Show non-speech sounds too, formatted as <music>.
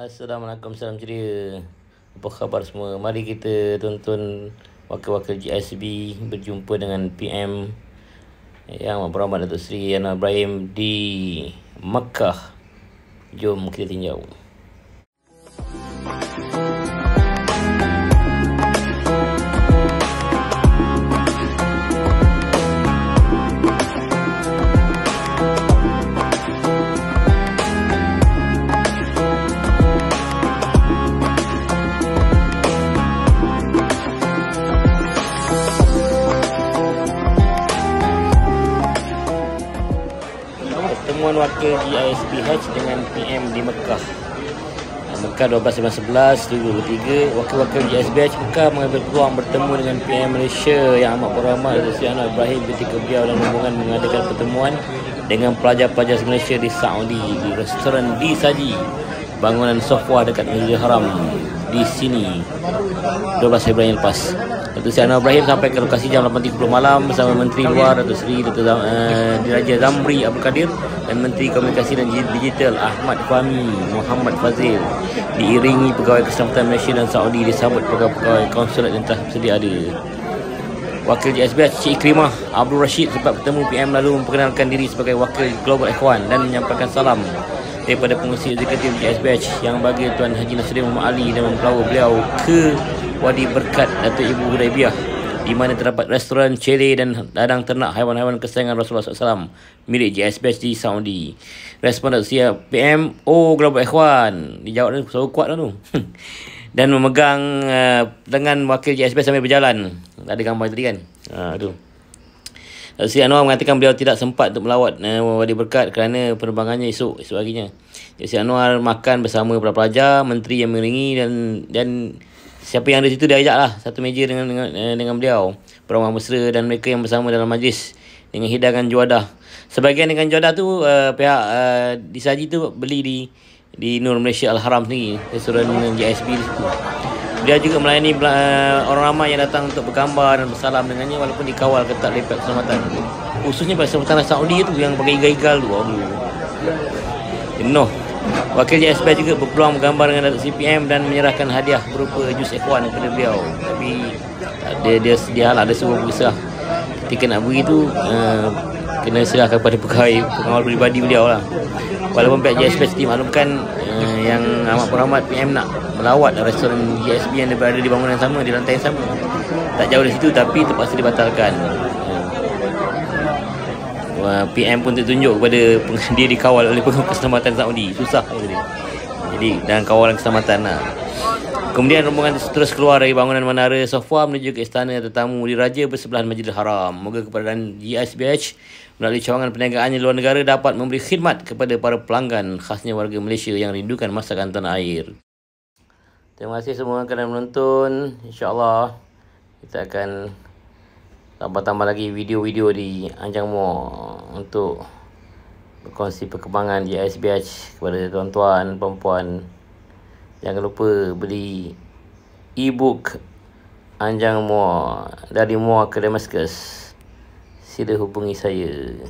Assalamualaikum, salam ceria. Apa khabar semua? Mari kita tonton wakil-wakil GSB berjumpa dengan PM Yang Berhormat Datuk Seri Anwar Ibrahim di Makkah. Jom kita tinjau. Pertemuan wakil GISPH dengan PM di Mekah. Mekah 12.11.2023 Wakil-wakil GSBH Mekah mengambil peluang bertemu dengan PM Malaysia yang amat berhormat Datuk Anwar Ibrahim ketika beliau dan rombongan mengadakan pertemuan dengan pelajar-pelajar Malaysia di Saudi di restoran di Saji. Bangunan Sofwa dekat Masjidil Haram di sini. 12 Februari lepas Seri Anwar Ibrahim sampai ke lokasi jam 8.30 malam bersama Menteri Luar Datuk Seri Datuk Zam, uh, Diraja Zamri Abdul Kadir dan Menteri Komunikasi dan Digital Ahmad Fahmi Muhammad Fazil diiringi pegawai keselamatan Malaysia dan Saudi disambut pegawai-pegawai konsulat yang telah sedia ada. Wakil JSBH Cik Ikrimah Abdul Rashid sempat bertemu PM lalu memperkenalkan diri sebagai wakil Global Ikhwan dan menyampaikan salam daripada pengurusi eksekutif JSBH yang bagi Tuan Haji Nasruddin Muhammad Ali dan membawa beliau ke Wadi Berkat Datuk Ibu Hudaibiyah di mana terdapat restoran cele dan ladang ternak haiwan-haiwan kesayangan Rasulullah SAW milik JSBH di Saudi. Respon Datuk Siap PM, oh Global Ikhwan. Dijawab ni selalu kuat lah tu. <laughs> dan memegang uh, dengan wakil JSBH sambil berjalan. Ada gambar tadi kan? Ha, tu. Datuk Seri Anwar mengatakan beliau tidak sempat untuk melawat uh, Wadi Berkat kerana penerbangannya esok, esok harinya. Datuk Seri Anwar makan bersama pelajar, menteri yang mengiringi dan dan siapa yang ada situ dia ajak lah satu meja dengan dengan, eh, dengan beliau. Peramah mesra dan mereka yang bersama dalam majlis dengan hidangan juadah. Sebagian dengan juadah tu uh, pihak uh, disaji tu beli di di Nur Malaysia Al-Haram sendiri. Restoran di situ. Dia juga melayani uh, orang ramai yang datang untuk bergambar dan bersalam dengannya walaupun dikawal ketat oleh keselamatan. Khususnya pihak keselamatan Saudi tu yang pakai igal-igal tu aduh Wakil JSB juga berpeluang bergambar dengan Datuk CPM dan menyerahkan hadiah berupa jus ikhwan kepada beliau. Tapi dia dia sedia lah, ada sebuah besar. Ketika nak beri tu, uh, kena serahkan kepada pegawai pengawal pribadi beliau lah. Walaupun pihak JSB dimaklumkan uh, yang amat berhormat PM nak melawat restoran JSB yang berada di bangunan sama, di lantai yang sama. Tak jauh dari situ tapi terpaksa dibatalkan. PM pun tertunjuk kepada <laughs> dia dikawal oleh pengawal keselamatan Saudi. Susah dia. Jadi dan kawalan keselamatan lah. Kemudian rombongan terus keluar dari bangunan Menara Sofwa menuju ke istana tetamu di Raja bersebelahan Masjidil Haram. Moga keberadaan GSBH melalui cawangan perniagaannya luar negara dapat memberi khidmat kepada para pelanggan khasnya warga Malaysia yang rindukan masakan tanah air. Terima kasih semua kerana menonton. InsyaAllah kita akan tambah-tambah lagi video-video di Anjang Muar untuk berkongsi perkembangan di SBH kepada tuan-tuan perempuan jangan lupa beli e-book Anjang Muar dari Muar ke Damascus. Sila hubungi saya